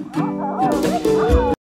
Oh.